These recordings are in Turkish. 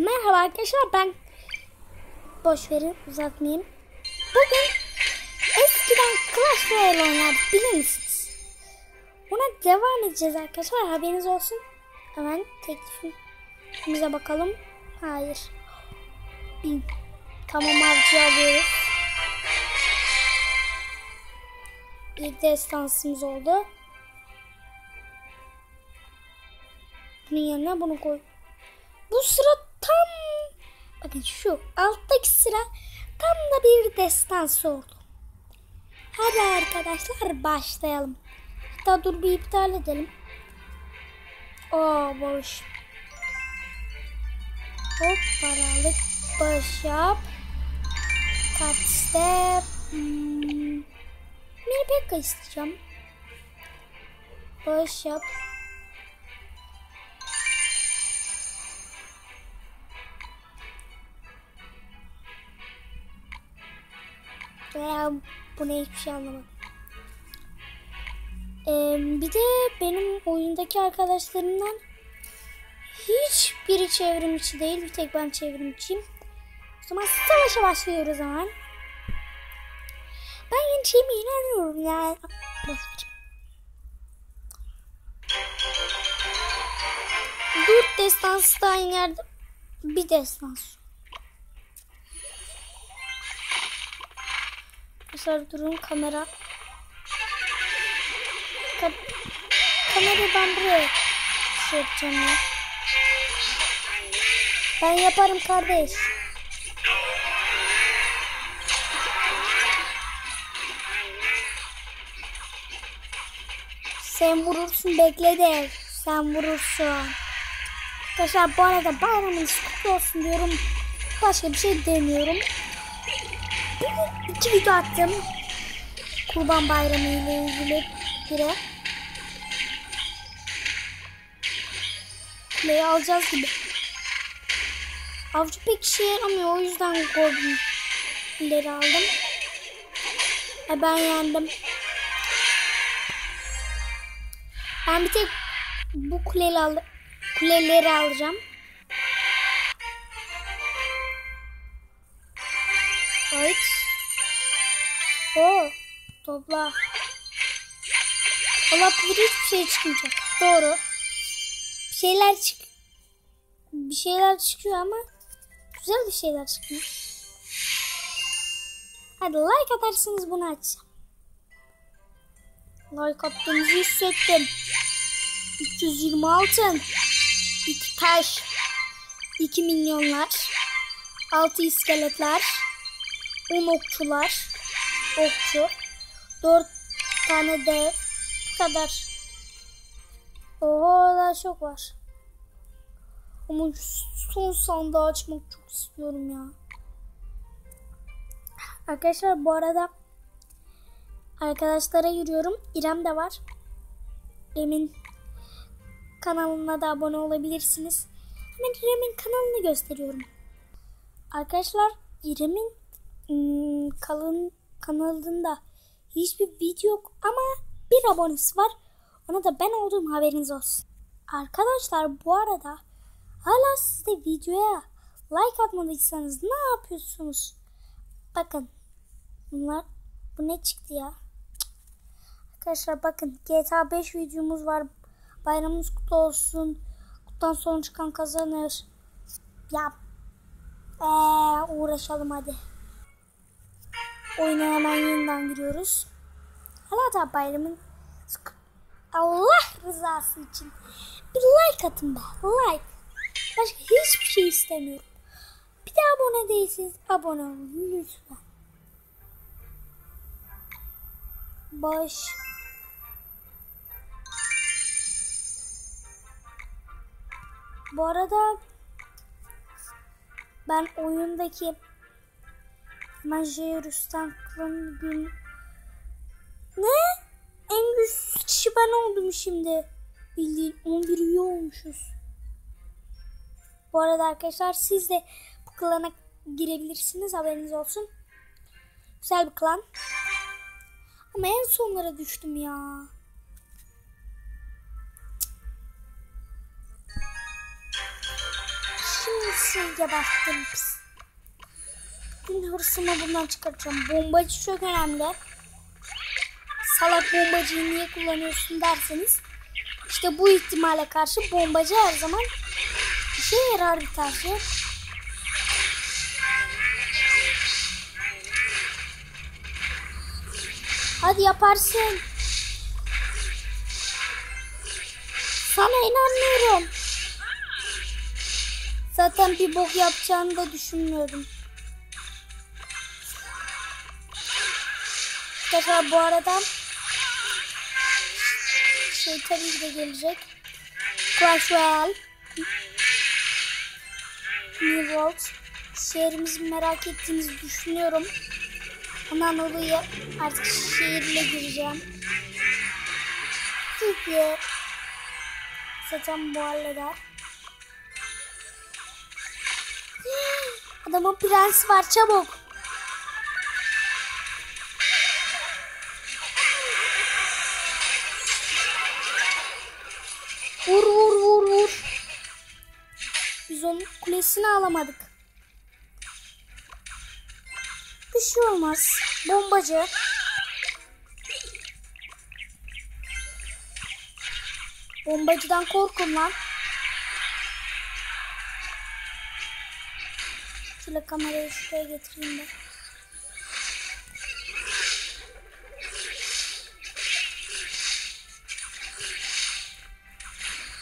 Merhaba arkadaşlar ben boş verin uzatmayayım. Bugün eskiden Clash Royale oynardık bilir misiniz? Ona devam edeceğiz arkadaşlar haberiniz olsun. Hemen teklifimize bakalım. Hayır. Bin. Tamam avcı alıyoruz. Bir destansımız oldu. Bunun yerine bunu koy. Bu sıra bakın şu alttaki sıra tam da bir destans oldu. Hadi arkadaşlar başlayalım. Hatta dur bir iptal edelim. Oo boş. Hop paralık baş yap. Kart iste. Hmm. Mini Pekka isteyeceğim. Baş yap. Veya bu ne hiçbir şey anlamadım. Ee, bir de benim oyundaki arkadaşlarımdan hiçbiri çevrim içi değil. Bir tek ben çevrim içiyim. O zaman savaşa başlıyoruz hemen. Ben yeneceğime inanıyorum ya. Boşver. Dört destansı da aynı yerde. Bir destans. Arkadaşlar durun kamera. Ka kamerayı ben buraya şey yapacağım ya. Ben yaparım kardeş. Sen vurursun bekle de. Sen vurursun. Arkadaşlar bu arada bayramınız kutlu olsun diyorum. Başka bir şey demiyorum. İki video attım. Kurban Bayramı ile ilgili bire. Kuleyi alacağız gibi. Avcı pek işe yaramıyor. O yüzden goblinleri aldım. E ben yendim. Ben bir tek bu kuleleri, al kuleleri alacağım. Topla. Olabilir hiçbir şey çıkmayacak. Doğru. Bir şeyler çık. Bir şeyler çıkıyor ama güzel bir şeyler çıkmıyor. Hadi like atarsınız bunu açacağım. Like attığınızı hissettim. 320 altın. 2 taş. 2 milyonlar. 6 iskeletler. 10 okçular. Okçu. 4 tane dev. Bu kadar. Oho daha çok var. Ama son sandığı açmak çok istiyorum ya. Arkadaşlar bu arada arkadaşlara yürüyorum. İrem de var. İrem'in kanalına da abone olabilirsiniz. Hemen İrem'in kanalını gösteriyorum. Arkadaşlar İrem'in ım, kalın kanalında hiçbir video yok ama bir abonesi var. Ona da ben olduğum haberiniz olsun. Arkadaşlar bu arada hala siz de videoya like atmadıysanız ne yapıyorsunuz? Bakın bunlar bu ne çıktı ya? Arkadaşlar bakın GTA 5 videomuz var. Bayramınız kutlu olsun. Kuttan sonra çıkan kazanır. Ya ee, uğraşalım hadi. Oyuna hemen yeniden giriyoruz. Hala da bayramın Allah rızası için bir like atın be. Like. Başka hiçbir şey istemiyorum. Bir de abone değilsiniz. Abone olun lütfen. Baş. Bu arada ben oyundaki Majerus'tan klon gün ne? En güçlü kişi ben oldum şimdi. Bildiğin 11 üye olmuşuz. Bu arada arkadaşlar siz de bu klana girebilirsiniz haberiniz olsun. Güzel bir klan. Ama en sonlara düştüm ya. Şimdi Hepsini geberttim pis. Bütün hırsımı bundan çıkartacağım. Bombacı çok önemli. Salak bombacıyı niye kullanıyorsun derseniz. işte bu ihtimale karşı bombacı her zaman işe yarar bir tarzı. Hadi yaparsın. Sana inanmıyorum. Zaten bir bok yapacağını da düşünmüyordum. Arkadaşlar bu arada şey tabii de gelecek. Clash Royale New World şehrimizi merak ettiğinizi düşünüyorum. Ondan dolayı artık şehirle gireceğim. Çünkü zaten bu halleder. Adamın prensi var çabuk. Vur vur vur vur. Biz onun kulesini alamadık. Bir şey olmaz. Bombacı. Bombacıdan korkun lan. Şöyle kamerayı şuraya getireyim de.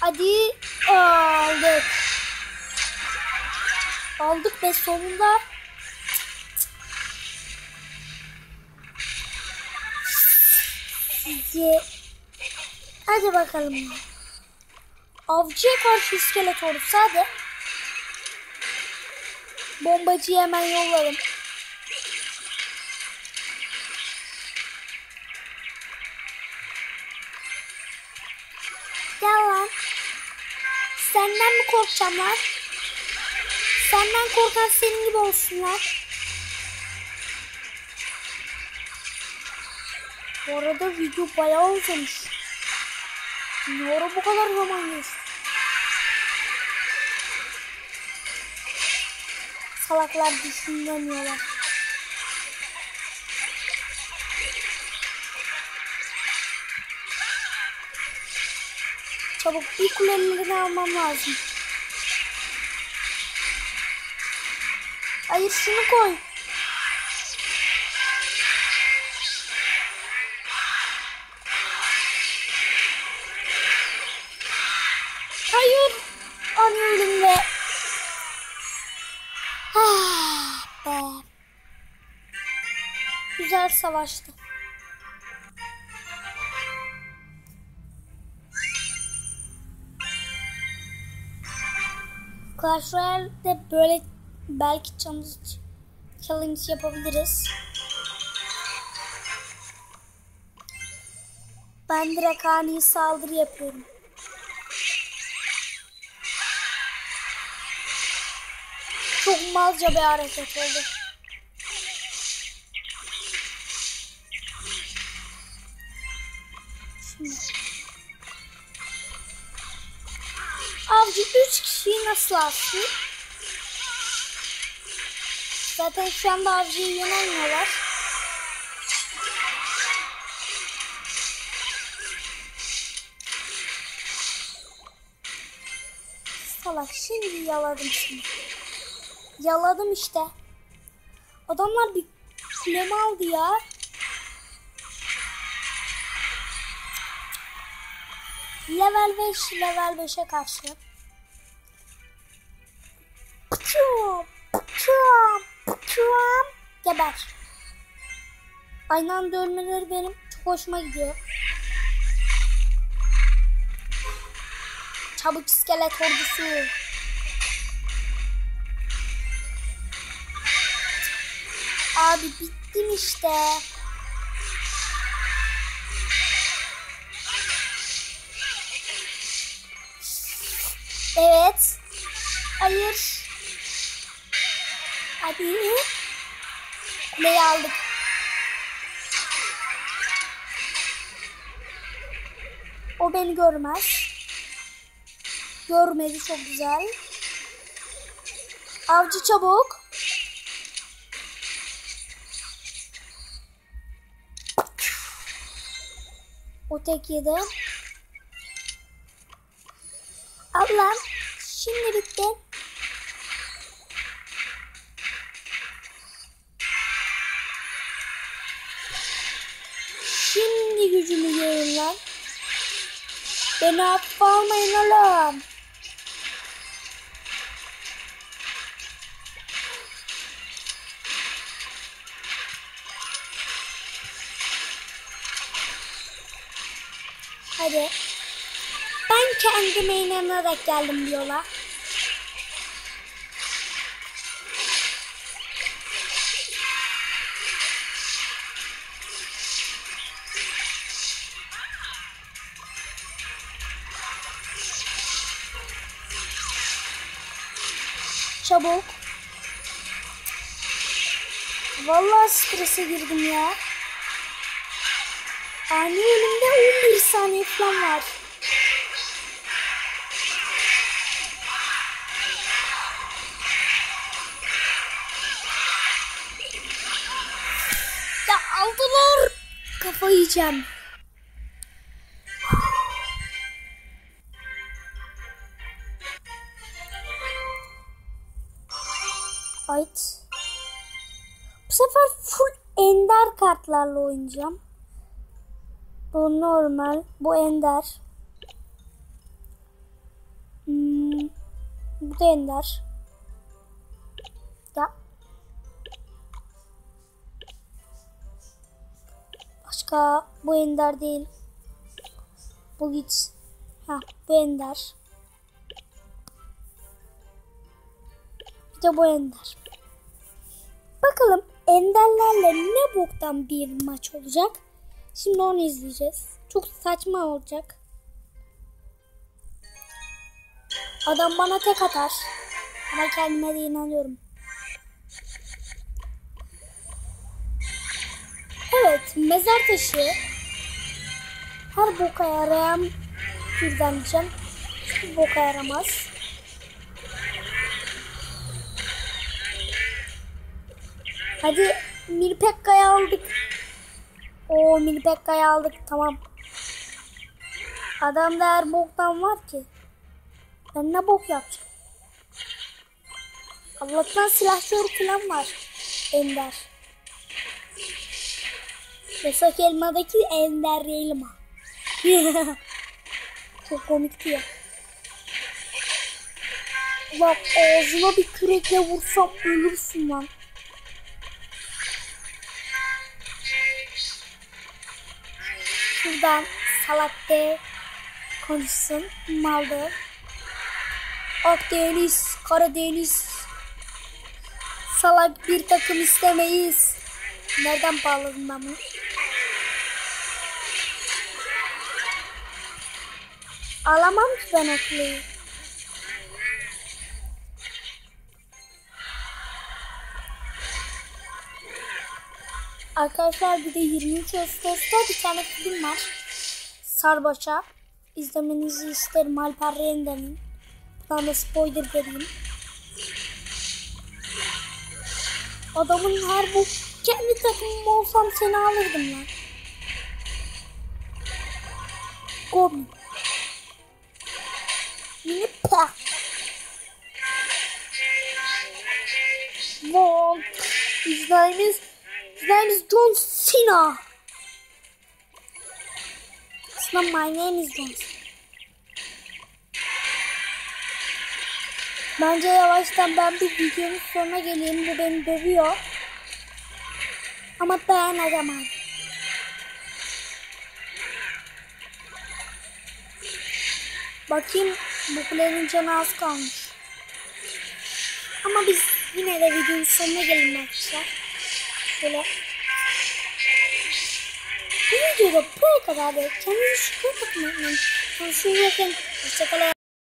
Hadi aldık. Aldık ve sonunda size hadi bakalım. Avcıya karşı iskelet ordusu hadi. Bombacıyı hemen yolladım. Senden mi korkacağım? Senden korkan senin gibi olsunlar. Bu arada video bayağı uzamış. Ara bu kadar zaman geçti? Salaklar düşünemiyorlar. Çabuk bir kulelerini almam lazım. Hayır şunu koy. Hayır. Anıyorum ve... Ah be. Güzel savaştı. Clash Royale'de böyle belki challenge, challenge yapabiliriz. Ben direkt ani saldırı yapıyorum. Çok malca bir hareket oldu. Şimdi. Avcı 3 kişiyi nasıl alsın? Zaten şu anda avcıyı yenemiyorlar. Salak şimdi yaladım seni. Yaladım işte. Adamlar bir kulemi aldı ya. Level 5, level 5'e karşı. Pıçım, pıçım, pıçım. Geber. Aynı anda ölmeleri benim çok hoşuma gidiyor. Çabuk iskelet ordusu. Abi bittim işte. Kuleyi aldık. O beni görmez. Görmedi çok güzel. Avcı çabuk. O tek yedi. Ablam şimdi bitti. Hafife almayın oğlum. Hadi. Ben kendime inanarak geldim bu yola. Çabuk. Vallahi strese girdim ya. Ani ölümde 11 saniye falan var. Ya aldılar. Kafayı yiyeceğim. Ait. Bu sefer full ender kartlarla oynayacağım. Bu normal. Bu ender. Hmm, bu da ender. Ya. Başka bu ender değil. Bu git. Ha bu ender. De bu ender. Bakalım enderlerle ne boktan bir maç olacak. Şimdi onu izleyeceğiz. Çok saçma olacak. Adam bana tek atar. Ama kendime de inanıyorum. Evet, mezar taşı. Her boka yarayan türden diyeceğim. Hiçbir boka yaramaz. Hadi Mirpekka'yı aldık. Oo Mirpekka'yı aldık tamam. Adamda her boktan var ki. Ben ne bok yapacağım? Allah'tan silahşör falan var. Ender. Yasak elmadaki ender elma. Çok komikti ya. Bak ağzına bir kürekle vursam ölürsün lan. Şuradan salatte konuşsun. Maldı. Akdeniz, Karadeniz. Salak bir takım istemeyiz. Nereden bağladım ben bunu? Alamam ki ben akılıyı. Arkadaşlar bir de 23 Ağustos'ta bir tane film var. Sarbaşa. İzlemenizi isterim Alper Render'in. Buradan da spoiler vereyim. Adamın her bu kendi takımım olsam seni alırdım lan. Goblin. Mini pak. Name is Name is John Cena. It's not my name is John Cena. Bence yavaştan ben bir videonun sonuna geleyim. Bu beni dövüyor. Ama dayanacağım abi. Bakayım bu kulenin canı az kalmış. Ama biz yine de videonun sonuna gelelim arkadaşlar. Şöyle. Bu videoda buraya kadar da kendinize şükür. Kendinize iyi bakın. Hoşçakalın.